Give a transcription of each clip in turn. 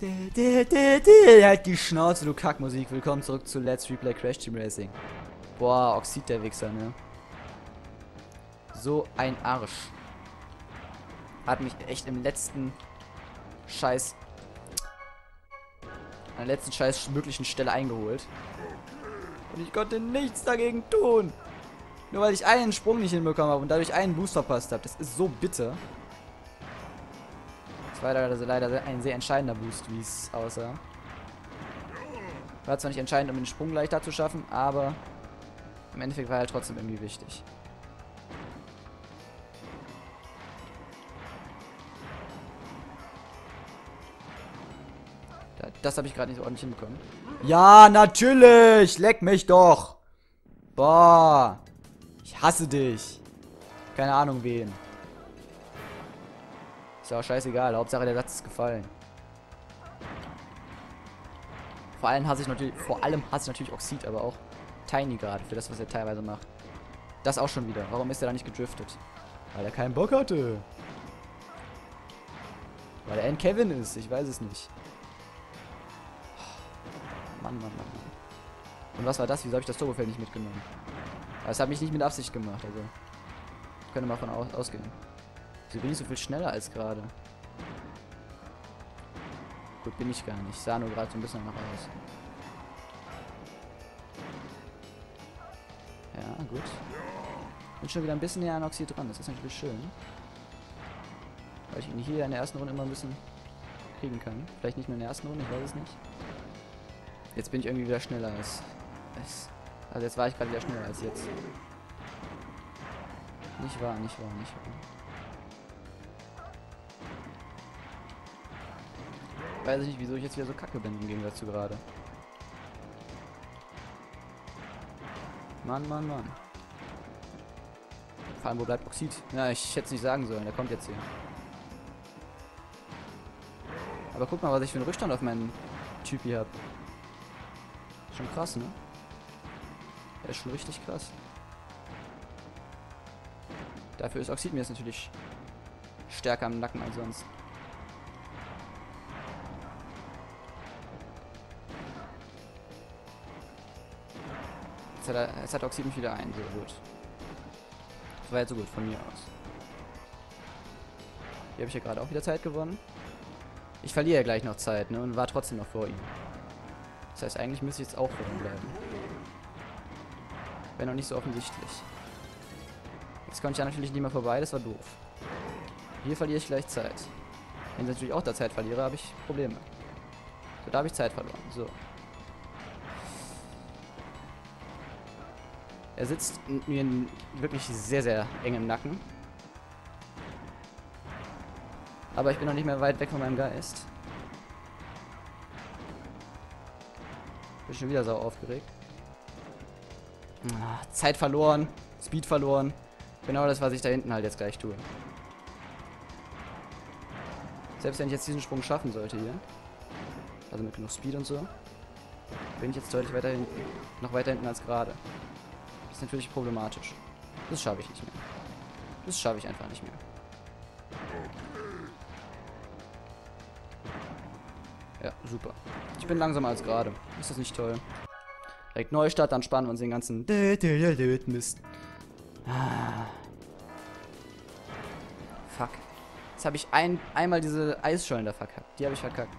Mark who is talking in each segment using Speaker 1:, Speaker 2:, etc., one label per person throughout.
Speaker 1: Halt die Schnauze, du Kackmusik. Willkommen zurück zu Let's Replay Crash Team Racing. Boah, Oxid der Wichser, ne? So ein Arsch. Hat mich echt im letzten Scheiß an der letzten Scheiß möglichen Stelle eingeholt. Und ich konnte nichts dagegen tun. Nur weil ich einen Sprung nicht hinbekommen habe und dadurch einen Boost verpasst habe. Das ist so bitter. Das war leider, ein sehr entscheidender Boost, wie es aussah. War zwar nicht entscheidend, um den Sprung leichter zu schaffen, aber im Endeffekt war er trotzdem irgendwie wichtig. Das habe ich gerade nicht so ordentlich hinbekommen. Ja, natürlich! Leck mich doch! Boah! Ich hasse dich! Keine Ahnung wen. Ist ja auch scheißegal. Hauptsache der Satz ist gefallen. Vor allem hasse ich natürlich, vor allem hasse ich natürlich Oxid, aber auch Tiny gerade für das, was er teilweise macht. Das auch schon wieder. Warum ist er da nicht gedriftet? Weil er keinen Bock hatte. Weil er ein Kevin ist. Ich weiß es nicht. Mann, Mann, Mann. Und was war das? Wieso habe ich das Turbofeld nicht mitgenommen? Es hat mich nicht mit Absicht gemacht, also. Könnte mal von aus ausgehen. Wieso bin ich so viel schneller als gerade? Gut, bin ich gar nicht. Ich sah nur gerade so ein bisschen nach aus. Ja, gut. Bin schon wieder ein bisschen näher an Oxid dran. Das ist natürlich schön. Weil ich ihn hier in der ersten Runde immer ein bisschen kriegen kann. Vielleicht nicht nur in der ersten Runde, ich weiß es nicht. Jetzt bin ich irgendwie wieder schneller als... als also jetzt war ich gerade wieder schneller als jetzt. Nicht wahr, nicht wahr, nicht wahr. Weiß ich nicht, wieso ich jetzt wieder so kacke bin im Gegensatz zu gerade. Mann, Mann, Mann. Vor allem, wo bleibt Oxid? Ja, ich hätte es nicht sagen sollen, der kommt jetzt hier. Aber guck mal, was ich für einen Rückstand auf meinen Typi habe. Schon krass, ne? Er ist schon richtig krass. Dafür ist Oxid mir jetzt natürlich stärker am Nacken als sonst. Jetzt hat, er, jetzt hat Oxid mich wieder ein. So gut. Das war jetzt so gut von mir aus. Hier habe ich ja gerade auch wieder Zeit gewonnen. Ich verliere ja gleich noch Zeit, ne? Und war trotzdem noch vor ihm. Das heißt, eigentlich müsste ich jetzt auch vor ihm bleiben. Wäre noch nicht so offensichtlich. Jetzt komme ich ja natürlich nicht mehr vorbei, das war doof. Hier verliere ich gleich Zeit. Wenn ich natürlich auch da Zeit verliere, habe ich Probleme. So, da habe ich Zeit verloren. So. Er sitzt mir wirklich sehr, sehr eng im Nacken. Aber ich bin noch nicht mehr weit weg von meinem Geist. Bin schon wieder sauer aufgeregt. Ah, Zeit verloren. Speed verloren. Genau das, was ich da hinten halt jetzt gleich tue. Selbst wenn ich jetzt diesen Sprung schaffen sollte hier. Also mit genug Speed und so. Bin ich jetzt deutlich weiter hinten. Noch weiter hinten als gerade. Ist natürlich problematisch. Das schaffe ich nicht mehr. Das schaffe ich einfach nicht mehr. Ja, super. Ich bin langsamer als gerade. Ist das nicht toll? Direkt Neustart, dann sparen wir uns den ganzen Mist. Ah. Fuck. Jetzt habe ich ein, einmal diese Eisschollen da verkackt. Die habe ich verkackt.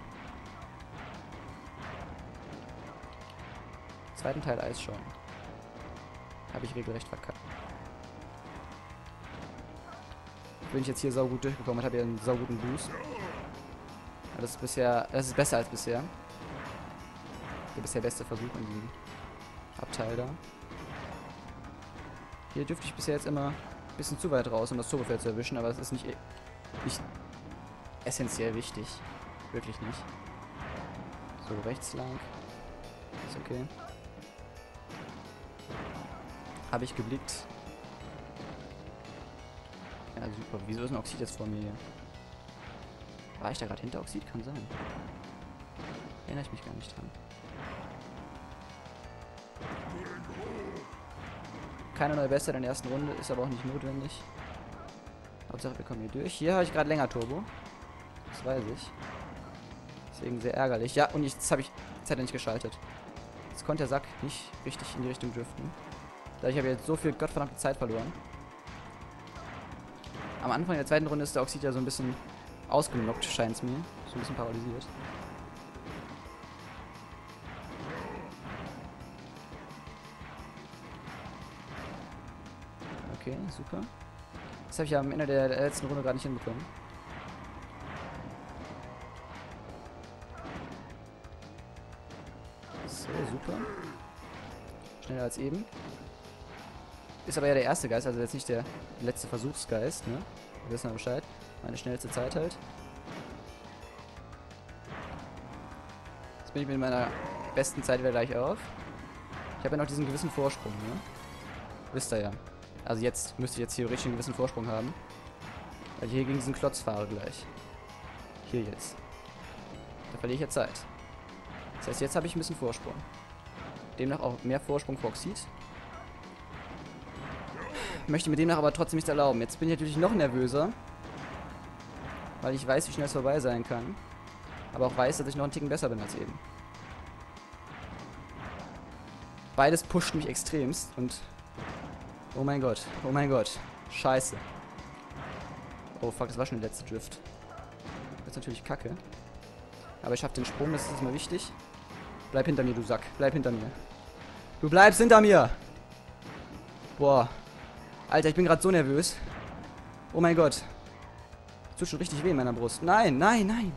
Speaker 1: Zweiten Teil Eisschollen. Habe ich regelrecht verkackt. Bin ich jetzt hier saugut durchgekommen und habe ja einen sauguten Boost. Das ist bisher, das ist besser als bisher. Der bisher beste Versuch in diesem Abteil da. Hier dürfte ich bisher jetzt immer ein bisschen zu weit raus, um das Turbofeld zu erwischen, aber es ist nicht, nicht essentiell wichtig. Wirklich nicht. So, rechts lang. Ist okay. Habe ich geblickt. Ja, super. Wieso ist ein Oxid jetzt vor mir hier? War ich da gerade hinter Oxid? Kann sein. Erinnere ich mich gar nicht dran. Keine neue Bestzeit in der ersten Runde, ist aber auch nicht notwendig. Hauptsache wir kommen hier durch. Hier habe ich gerade länger Turbo. Das weiß ich. Deswegen sehr ärgerlich. Ja, und jetzt habe ich Zeit nicht geschaltet. Jetzt konnte der Sack nicht richtig in die Richtung driften. Da ich habe jetzt so viel gottverdammte Zeit verloren. Am Anfang der zweiten Runde ist der Oxid ja so ein bisschen ausgenockt, scheint es mir. So ein bisschen paralysiert. Okay, super. Das habe ich ja am Ende der, letzten Runde gerade nicht hinbekommen. So, super. Schneller als eben. Ist aber ja der erste Geist, also jetzt nicht der letzte Versuchsgeist, ne? Wir wissen ja Bescheid. Meine schnellste Zeit halt. Jetzt bin ich mit meiner besten Zeit wieder gleich auf. Ich habe ja noch diesen gewissen Vorsprung, ne? Wisst ihr ja. Also jetzt müsste ich jetzt theoretisch einen gewissen Vorsprung haben. Weil ich hier gegen diesen Klotz fahre gleich. Hier jetzt. Da verliere ich ja Zeit. Das heißt, jetzt habe ich ein bisschen Vorsprung. Demnach auch mehr Vorsprung für Oxid. Möchte mir demnach aber trotzdem nicht erlauben. Jetzt bin ich natürlich noch nervöser. Weil ich weiß, wie schnell es vorbei sein kann. Aber auch weiß, dass ich noch einen Ticken besser bin als eben. Beides pusht mich extremst und... Oh mein Gott, oh mein Gott. Scheiße. Oh fuck, das war schon der letzte Drift. Das ist natürlich kacke. Aber ich schaff den Sprung, das ist jetzt mal wichtig. Bleib hinter mir, du Sack. Bleib hinter mir. Du bleibst hinter mir! Boah. Alter, ich bin gerade so nervös. Oh mein Gott. tut schon richtig weh in meiner Brust. Nein, nein, nein.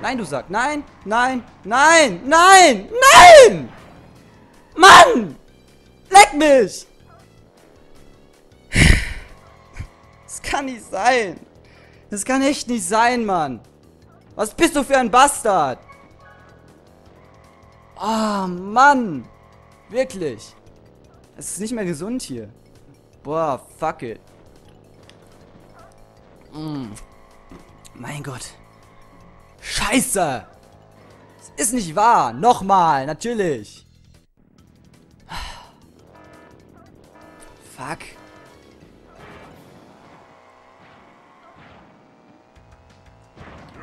Speaker 1: Nein, du Sack. Nein, nein, nein, nein, nein! Mann! Leck mich! Das kann nicht sein. Das kann echt nicht sein, Mann. Was bist du für ein Bastard? Ah, oh, Mann. Wirklich. Es ist nicht mehr gesund hier. Boah, fuck it. Mm. Mein Gott. Scheiße. Es ist nicht wahr. Nochmal, natürlich. Fuck.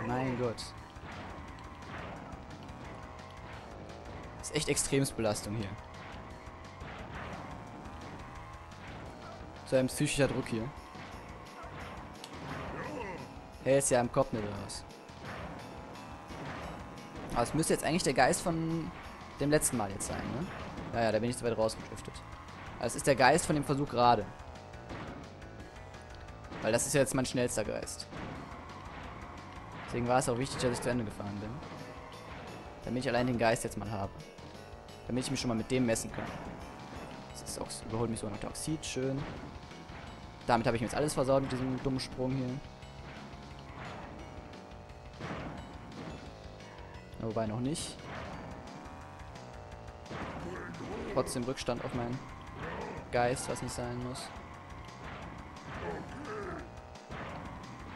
Speaker 1: Mein Gott. Das ist echt Extremsbelastung hier. Ein psychischer Druck hier. Er ist ja im Kopf nicht raus. Aber es müsste jetzt eigentlich der Geist von dem letzten Mal jetzt sein, ne? Naja, da bin ich zu weit rausgedriftet. Also es ist der Geist von dem Versuch gerade. Weil das ist ja jetzt mein schnellster Geist. Deswegen war es auch wichtig, dass ich zu Ende gefahren bin. Damit ich allein den Geist jetzt mal habe. Damit ich mich schon mal mit dem messen kann. Das ist auch, überholt mich so noch der Oxid, schön. Damit habe ich mir jetzt alles versaut mit diesem dummen Sprung hier. Wobei noch nicht. Trotzdem Rückstand auf meinen Geist, was nicht sein muss.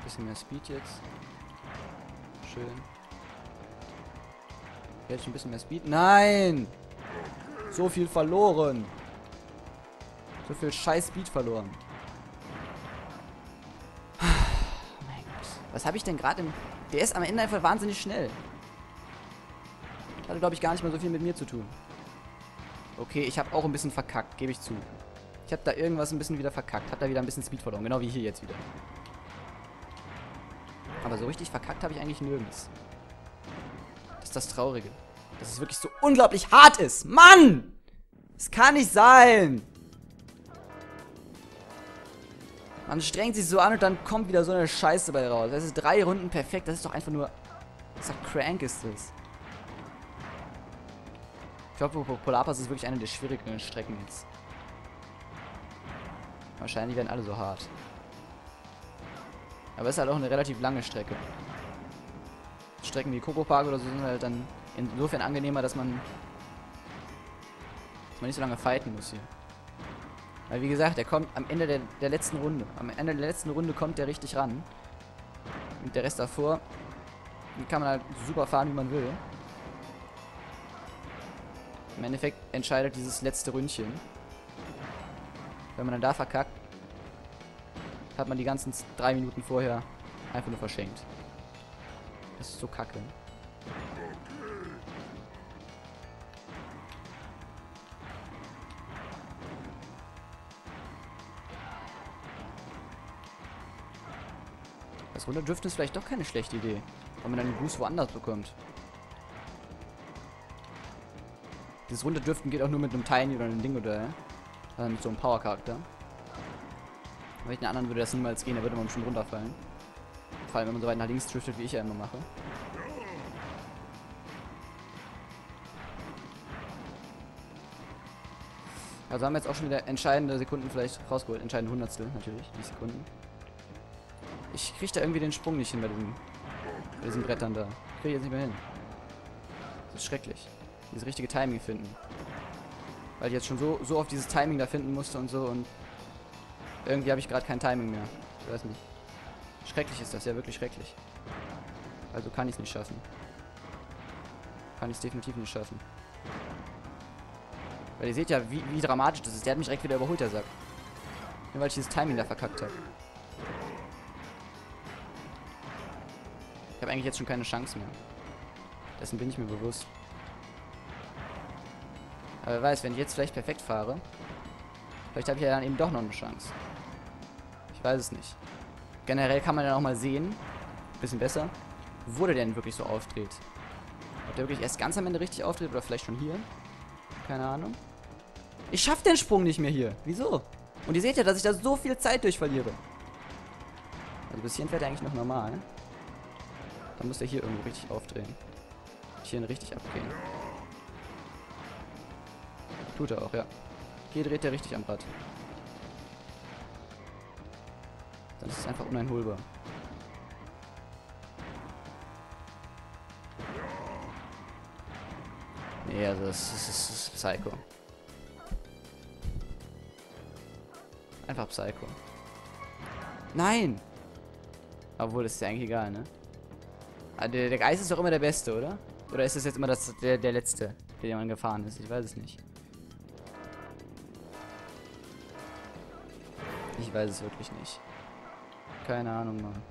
Speaker 1: Bisschen mehr Speed jetzt. Schön. Jetzt ein bisschen mehr Speed. Nein! So viel verloren. So viel scheiß Speed verloren. Was habe ich denn gerade im... Der ist am Ende einfach wahnsinnig schnell. Hatte, glaube ich, gar nicht mal so viel mit mir zu tun. Okay, ich habe auch ein bisschen verkackt, gebe ich zu. Ich habe da irgendwas ein bisschen wieder verkackt. Hab da wieder ein bisschen Speed verloren. Genau wie hier jetzt wieder. Aber so richtig verkackt habe ich eigentlich nirgends. Das ist das Traurige. Dass es wirklich so unglaublich hart ist. Mann! Es kann nicht sein! Man strengt sich so an und dann kommt wieder so eine Scheiße bei raus. Das ist drei Runden perfekt. Das ist doch einfach nur... Das ist doch crank ist das. Ich glaube, Polarpass ist wirklich eine der schwierigeren Strecken jetzt. Wahrscheinlich werden alle so hart. Aber es ist halt auch eine relativ lange Strecke. Strecken wie Coco Park oder so sind halt dann insofern angenehmer, dass man, dass man nicht so lange fighten muss hier. Weil wie gesagt, der kommt am Ende der, der letzten Runde. Am Ende der letzten Runde kommt der richtig ran. Und der Rest davor, den kann man halt super fahren, wie man will. Im Endeffekt entscheidet dieses letzte Ründchen. Wenn man dann da verkackt, hat man die ganzen drei Minuten vorher einfach nur verschenkt. Das ist so kacke. Runterdriften ist vielleicht doch keine schlechte Idee. Weil man dann den Boost woanders bekommt. Dieses Runterdriften geht auch nur mit einem Tiny oder einem Ding oder äh, mit so einem Power-Charakter. Mit den anderen würde das niemals gehen, da würde man schon runterfallen. Vor allem, wenn man so weit nach links driftet, wie ich ja immer mache. Also haben wir jetzt auch schon wieder entscheidende Sekunden vielleicht rausgeholt. Entscheidende Hundertstel natürlich, nicht Sekunden. Ich kriege da irgendwie den Sprung nicht hin bei diesen, bei diesen Brettern da. Kriege ich jetzt nicht mehr hin. Das ist schrecklich. Dieses richtige Timing finden. Weil ich jetzt schon so, so oft dieses Timing da finden musste und so und irgendwie habe ich gerade kein Timing mehr. Ich weiß nicht. Schrecklich ist das, ja wirklich schrecklich. Also kann ich es nicht schaffen. Kann ich es definitiv nicht schaffen. Weil ihr seht ja, wie, wie dramatisch das ist. Der hat mich direkt wieder überholt, der Sack. Nur weil ich dieses Timing da verkackt habe. Ich habe eigentlich jetzt schon keine Chance mehr. Dessen bin ich mir bewusst. Aber wer weiß, wenn ich jetzt vielleicht perfekt fahre, vielleicht habe ich ja dann eben doch noch eine Chance. Ich weiß es nicht. Generell kann man dann auch mal sehen, bisschen besser, wo der denn wirklich so auftritt. Ob der wirklich erst ganz am Ende richtig auftritt oder vielleicht schon hier. Keine Ahnung. Ich schaff den Sprung nicht mehr hier. Wieso? Und ihr seht ja, dass ich da so viel Zeit durch verliere. Also bis hierhin fährt er eigentlich noch normal. Dann muss er hier irgendwo richtig aufdrehen. Hier richtig abgehen. Tut er auch, ja. Hier dreht er richtig am Rad. Dann ist es einfach uneinholbar. Nee, also das ist, das ist Psycho. Einfach Psycho. Nein! Obwohl, das ist ja eigentlich egal, ne? Ah, der, der Geist ist doch immer der Beste, oder? Oder ist das jetzt immer das, der, der Letzte, der man gefahren ist? Ich weiß es nicht. Ich weiß es wirklich nicht. Keine Ahnung, Mann.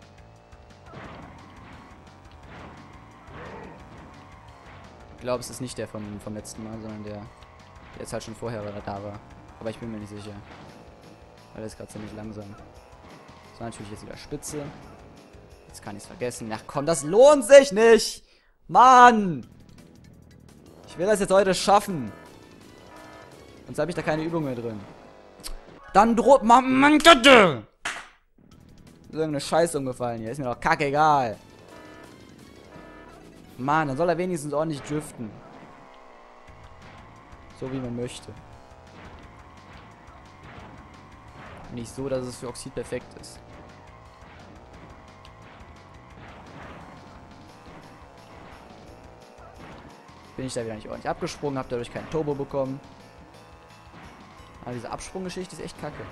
Speaker 1: Ich glaube, es ist nicht der vom, vom letzten Mal, sondern der, der jetzt halt schon vorher da war. Aber ich bin mir nicht sicher. Weil er ist gerade ziemlich langsam. So, natürlich jetzt wieder Spitze. Kann ich es vergessen. Ach komm, das lohnt sich nicht! Mann! Ich will das jetzt heute schaffen. Sonst habe ich da keine Übung mehr drin. Dann droht man, man Götte! Ist irgendeine Scheiße umgefallen hier. Ist mir doch kackegal. Mann, dann soll er wenigstens ordentlich driften. So wie man möchte. Nicht so, dass es für Oxid perfekt ist. Bin ich da wieder nicht ordentlich abgesprungen, habe dadurch keinen Turbo bekommen. Aber diese Absprunggeschichte ist echt kacke.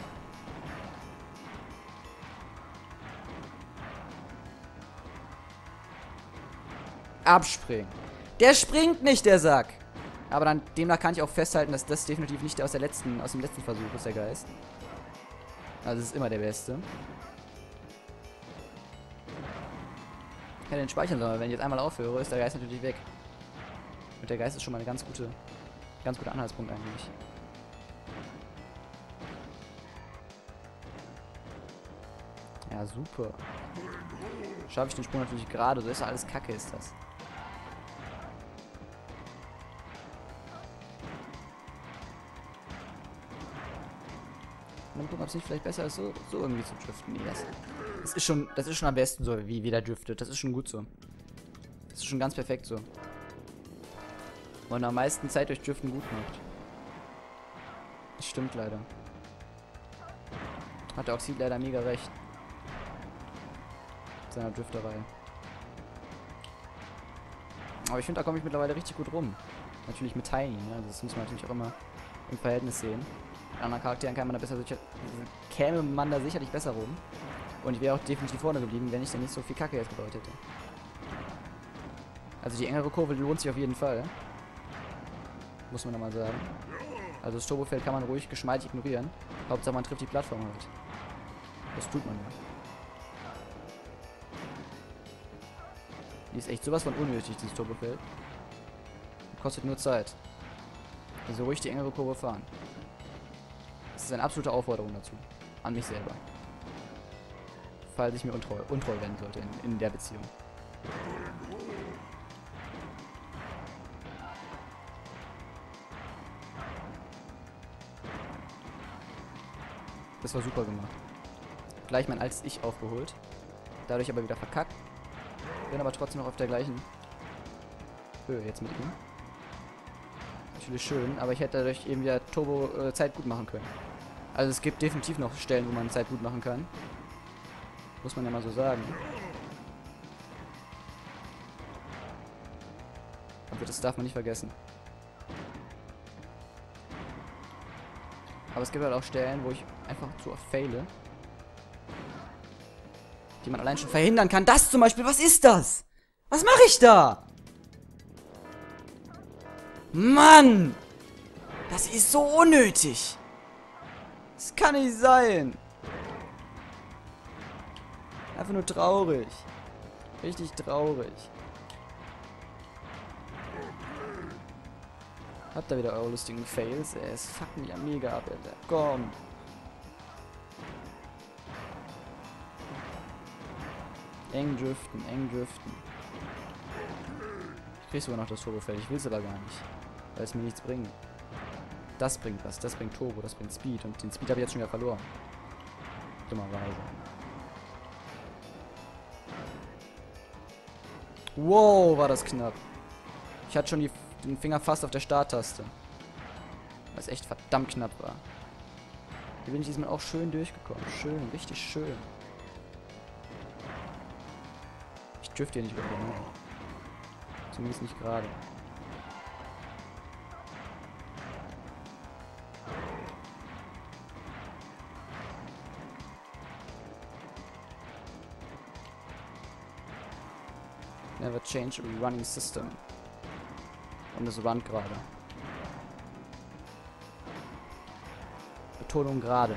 Speaker 1: Abspringen. Der springt nicht, der Sack. Aber dann demnach kann ich auch festhalten, dass das definitiv nicht aus der letzten, aus dem letzten Versuch ist, der Geist. Also es ist immer der Beste. Ich kann den speichern sollen, wenn ich jetzt einmal aufhöre, ist der Geist natürlich weg. Und der Geist ist schon mal eine ganz gute, ganz guter Anhaltspunkt eigentlich. Ja, super. Schaffe ich den Sprung natürlich gerade. So ist ja alles kacke, ist das. Mal gucken, ob es nicht vielleicht besser ist, so, so irgendwie zu driften. Nee, das, das, ist schon, das ist schon am besten so, wie, wie der driftet. Das ist schon gut so. Das ist schon ganz perfekt so. Und am meisten Zeit durch Driften gut macht. Das stimmt leider. Hat der Oxid leider mega recht seiner Drifterei. Aber ich finde, da komme ich mittlerweile richtig gut rum. Natürlich mit Tiny, ne? Das muss man natürlich auch immer im Verhältnis sehen. Mit anderen Charakteren kann man da besser käme man da sicherlich besser rum. Und ich wäre auch definitiv vorne geblieben, wenn ich dann nicht so viel Kacke jetzt gebaut hätte. Also die engere Kurve lohnt sich auf jeden Fall. Muss man nochmal sagen. Also das Turbofeld kann man ruhig geschmeidig ignorieren. Hauptsache man trifft die Plattform halt. Das tut man ja. Die ist echt sowas von unnötig, dieses Turbofeld. Kostet nur Zeit. Also ruhig die engere Kurve fahren. Das ist eine absolute Aufforderung dazu. An mich selber. Falls ich mir untreu, untreu werden sollte in, in der Beziehung. Das war super gemacht. Gleich mein altes Ich aufgeholt. Dadurch aber wieder verkackt. Bin aber trotzdem noch auf der gleichen Höhe jetzt mit ihm. Natürlich schön, aber ich hätte dadurch eben wieder Turbo äh, Zeit gut machen können. Also es gibt definitiv noch Stellen, wo man Zeit gut machen kann. Muss man ja mal so sagen. Aber das darf man nicht vergessen. Aber es gibt halt auch Stellen, wo ich einfach zu oft faile. Die man allein schon verhindern kann. Das zum Beispiel, was ist das? Was mache ich da? Mann! Das ist so unnötig. Das kann nicht sein. Einfach nur traurig. Richtig traurig. Habt ihr wieder eure lustigen Fails? Es fuckt mich ja mega ab, Alter. Komm. Eng driften, eng driften. Ich krieg sogar noch das Turbofeld. Ich will es aber gar nicht. Weil es mir nichts bringt. Das bringt was. Das bringt Turbo, das bringt Speed. Und den Speed habe ich jetzt schon wieder verloren. Dummerweise. Wow, war das knapp. Ich hatte schon die, den Finger fast auf der Starttaste. Es echt verdammt knapp war. Hier bin ich diesmal auch schön durchgekommen. Schön, richtig schön. Ich drift hier nicht über ne? Zumindest nicht gerade. Never change a running system. Und es runnt gerade. Betonung gerade.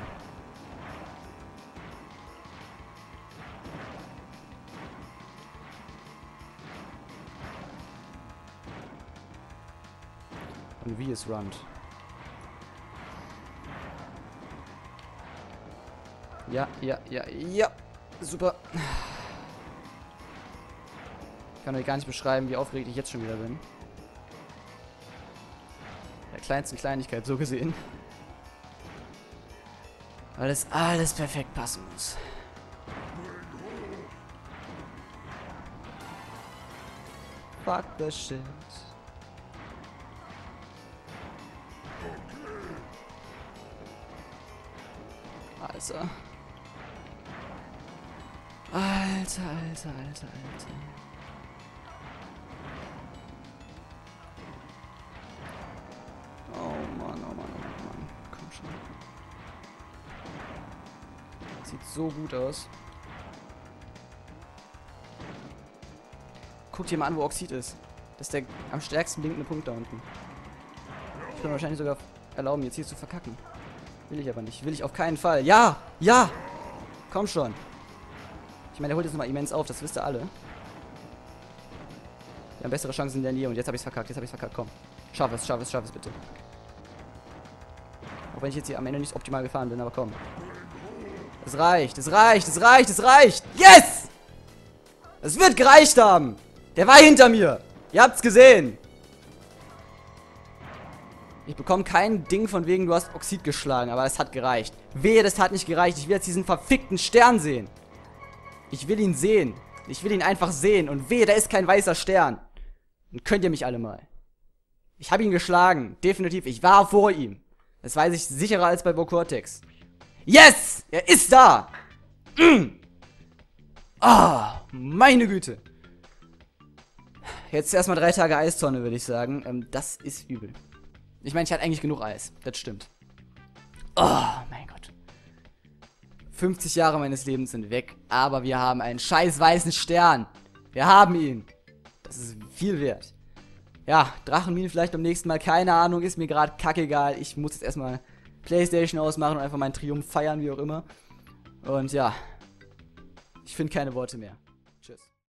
Speaker 1: Und wie es runnt. Ja, ja, ja, ja. Super kann euch gar nicht beschreiben, wie aufgeregt ich jetzt schon wieder bin. Kleinsten Kleinigkeit, so gesehen. Weil es alles perfekt passen muss. Fuck the shit. Alter. Alter, alter, alter, alter. So gut aus. Guck dir mal an, wo Oxid ist. Das ist der am stärksten blinkende Punkt da unten. Ich kann wahrscheinlich sogar erlauben, jetzt hier zu verkacken. Will ich aber nicht. Will ich auf keinen Fall. Ja! Ja! Komm schon. Ich meine, der holt jetzt nochmal immens auf, das wisst ihr alle. Wir haben bessere Chancen in der Nähe und jetzt habe ich es verkackt. Jetzt habe ich es verkackt. Komm. Schaff es, schaff es, schaff es bitte. Auch wenn ich jetzt hier am Ende nicht optimal gefahren bin, aber komm. Es reicht, es reicht, es reicht, es reicht. Yes! Es wird gereicht haben. Der war hinter mir. Ihr habt's gesehen. Ich bekomme kein Ding von wegen, du hast Oxid geschlagen, aber es hat gereicht. Wehe, das hat nicht gereicht. Ich will jetzt diesen verfickten Stern sehen. Ich will ihn sehen. Ich will ihn einfach sehen. Und wehe, da ist kein weißer Stern. Dann könnt ihr mich alle mal. Ich habe ihn geschlagen. Definitiv. Ich war vor ihm. Das weiß ich sicherer als bei Vocortex. Yes! Er ist da! Mm. Ah, meine Güte. Jetzt erstmal drei Tage Eistonne, würde ich sagen. Ähm, das ist übel. Ich meine, ich hatte eigentlich genug Eis. Das stimmt. Oh, mein Gott. 50 Jahre meines Lebens sind weg, aber wir haben einen scheiß weißen Stern. Wir haben ihn. Das ist viel wert. Ja, Drachenminen vielleicht beim nächsten Mal. Keine Ahnung, ist mir gerade kackegal. Ich muss jetzt erstmal Playstation ausmachen und einfach meinen Triumph feiern, wie auch immer. Und ja, ich finde keine Worte mehr.